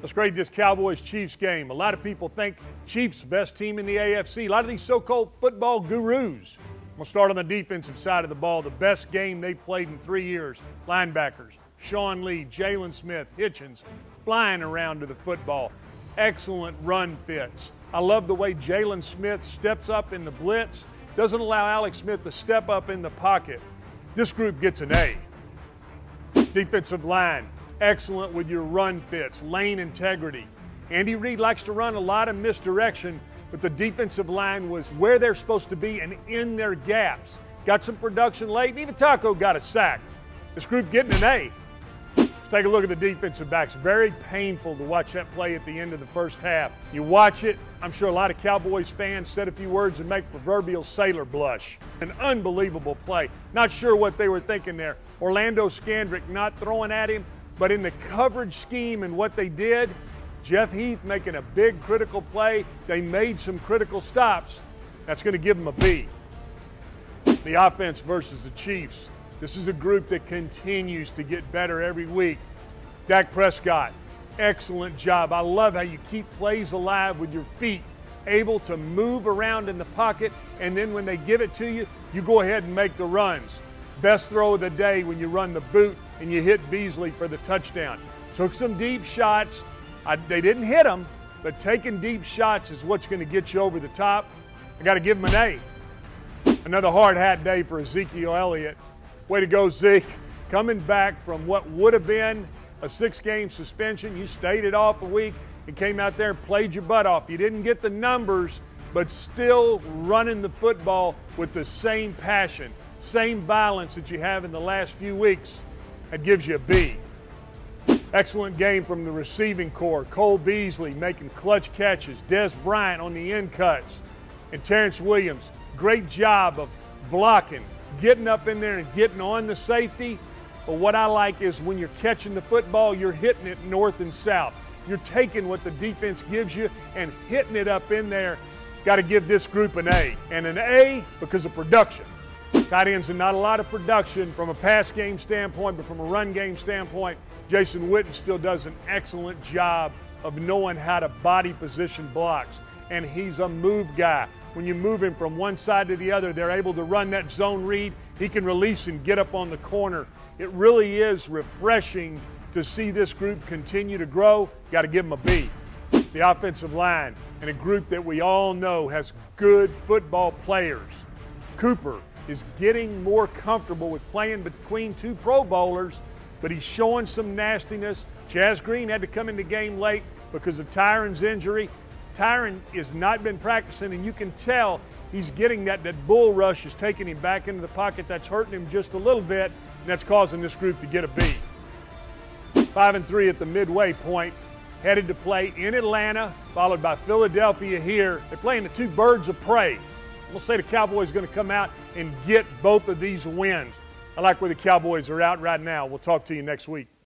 Let's grade this Cowboys Chiefs game. A lot of people think Chiefs best team in the AFC. A lot of these so-called football gurus. We'll start on the defensive side of the ball. The best game they played in three years. Linebackers, Sean Lee, Jaylon Smith, Hitchens, flying around to the football. Excellent run fits. I love the way Jaylon Smith steps up in the blitz, doesn't allow Alex Smith to step up in the pocket. This group gets an A. Defensive line, excellent with your run fits, lane integrity. Andy Reid likes to run a lot of misdirection, but the defensive line was where they're supposed to be and in their gaps. Got some production late, and even Taco got a sack. This group getting an A. Let's take a look at the defensive backs. Very painful to watch that play at the end of the first half. You watch it, I'm sure a lot of Cowboys fans said a few words and make proverbial sailor blush. An unbelievable play. Not sure what they were thinking there. Orlando Scandrick not throwing at him, but in the coverage scheme and what they did, Jeff Heath making a big critical play. They made some critical stops. That's going to give them a B. The offense versus the Chiefs. This is a group that continues to get better every week. Dak Prescott, excellent job. I love how you keep plays alive with your feet, able to move around in the pocket, and then when they give it to you, you go ahead and make the runs. Best throw of the day when you run the boot and you hit Beasley for the touchdown. Took some deep shots. I, they didn't hit them, but taking deep shots is what's going to get you over the top. I got to give him an A. Another hard hat day for Ezekiel Elliott. Way to go, Zeke. Coming back from what would have been a six game suspension. You stayed it off a week and came out there and played your butt off. You didn't get the numbers, but still running the football with the same passion same violence that you have in the last few weeks, that gives you a B. Excellent game from the receiving corps. Cole Beasley making clutch catches. Dez Bryant on the end cuts. And Terrance Williams, great job of blocking, getting up in there and getting on the safety. But what I like is when you're catching the football, you're hitting it north and south. You're taking what the defense gives you and hitting it up in there. Got to give this group an A. And an A because of production. Tight ends and not a lot of production from a pass game standpoint, but from a run game standpoint, Jason Witten still does an excellent job of knowing how to body position blocks. And he's a move guy. When you move him from one side to the other, they're able to run that zone read. He can release and get up on the corner. It really is refreshing to see this group continue to grow. Got to give them a B. The offensive line and a group that we all know has good football players. Cooper, is getting more comfortable with playing between two Pro Bowlers, but he's showing some nastiness. Chaz Green had to come in the game late because of Tyron's injury. Tyron has not been practicing, and you can tell he's getting that, that bull rush is taking him back into the pocket. That's hurting him just a little bit, and that's causing this group to get a B. Five and three at the midway point, headed to play in Atlanta, followed by Philadelphia here. They're playing the two birds of prey. We'll say the Cowboys are going to come out and get both of these wins. I like where the Cowboys are out right now. We'll talk to you next week.